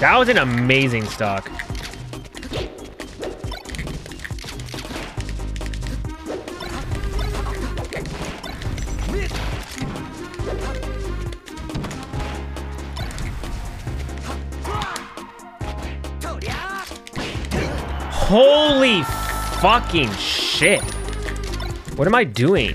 That was an amazing stock. Holy fucking shit. What am I doing?